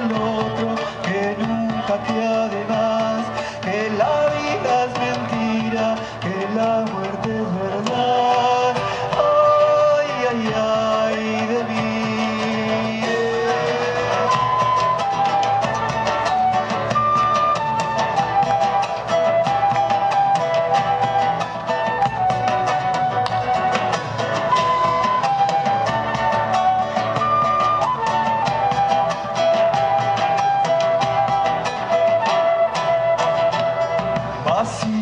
vuelo. あ。